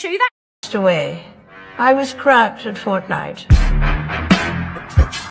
show you that. Away. I was cracked at Fortnite.